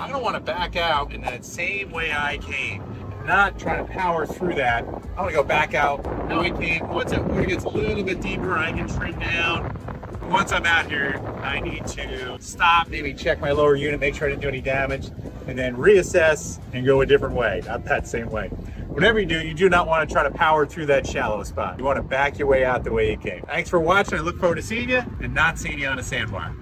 I'm gonna wanna back out in that same way I came. Not try to power through that. I wanna go back out how I came. Once it gets a little bit deeper, I can trim down. Once I'm out here, I need to stop, maybe check my lower unit, make sure I didn't do any damage, and then reassess and go a different way, not that same way. Whatever you do, you do not want to try to power through that shallow spot. You want to back your way out the way you came. Thanks for watching. I look forward to seeing you and not seeing you on a sandbar.